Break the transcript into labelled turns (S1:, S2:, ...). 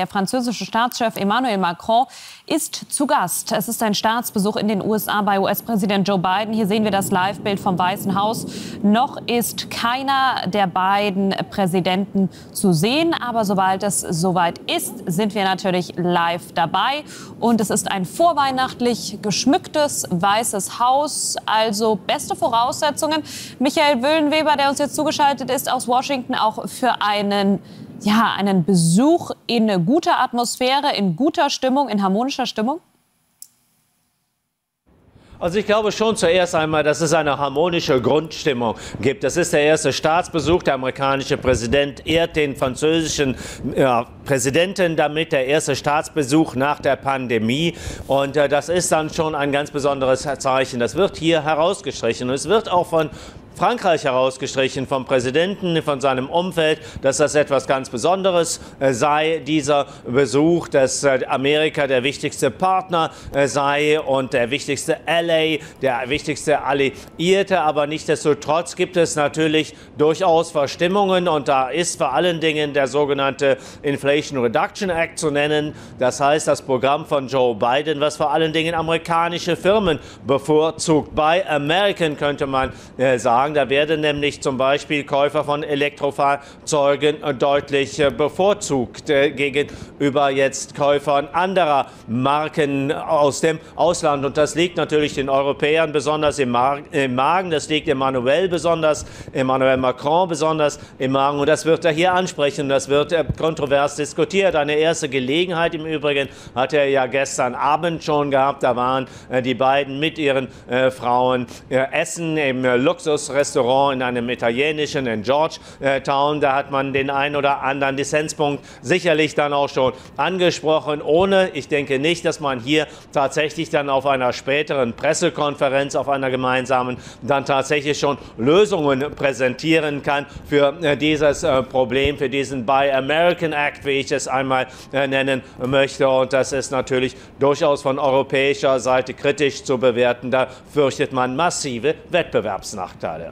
S1: Der französische Staatschef Emmanuel Macron ist zu Gast. Es ist ein Staatsbesuch in den USA bei US-Präsident Joe Biden. Hier sehen wir das Live-Bild vom Weißen Haus. Noch ist keiner der beiden Präsidenten zu sehen, aber sobald es soweit ist, sind wir natürlich live dabei. Und es ist ein vorweihnachtlich geschmücktes Weißes Haus, also beste Voraussetzungen. Michael Wöhlenweber, der uns jetzt zugeschaltet ist aus Washington, auch für einen ja, einen Besuch in guter Atmosphäre, in guter Stimmung, in harmonischer Stimmung?
S2: Also ich glaube schon zuerst einmal, dass es eine harmonische Grundstimmung gibt. Das ist der erste Staatsbesuch. Der amerikanische Präsident ehrt den französischen ja, Präsidenten damit, der erste Staatsbesuch nach der Pandemie. Und äh, das ist dann schon ein ganz besonderes Zeichen. Das wird hier herausgestrichen. Und es wird auch von Frankreich herausgestrichen vom Präsidenten, von seinem Umfeld, dass das etwas ganz Besonderes äh, sei, dieser Besuch, dass äh, Amerika der wichtigste Partner äh, sei und der wichtigste Ally, der wichtigste Alliierte. Aber nichtsdestotrotz gibt es natürlich durchaus Verstimmungen und da ist vor allen Dingen der sogenannte Inflation Reduction Act zu nennen. Das heißt, das Programm von Joe Biden, was vor allen Dingen amerikanische Firmen bevorzugt. Bei American könnte man sagen, sagen. Da werden nämlich zum Beispiel Käufer von Elektrofahrzeugen deutlich äh, bevorzugt äh, gegenüber jetzt Käufern anderer Marken aus dem Ausland. Und das liegt natürlich den Europäern besonders im, Magen. Das liegt Emmanuel besonders, Emmanuel Macron besonders im Magen. Und das wird er hier ansprechen. Das wird äh, kontrovers diskutiert. Eine erste Gelegenheit im Übrigen hat er ja gestern Abend schon gehabt. Da waren die beiden mit ihren Frauen essen im Luxus Restaurant in einem italienischen in Georgetown. Da hat man den einen oder anderen Dissenspunkt sicherlich dann auch schon angesprochen, ohne, ich denke nicht, dass man hier tatsächlich dann auf einer späteren Pressekonferenz, auf einer gemeinsamen, dann tatsächlich schon Lösungen präsentieren kann für äh, dieses äh, Problem, für diesen Buy American Act, wie ich es einmal äh, nennen möchte. Und das ist natürlich durchaus von europäischer Seite kritisch zu bewerten. Da fürchtet man massive Wettbewerbsnachteile.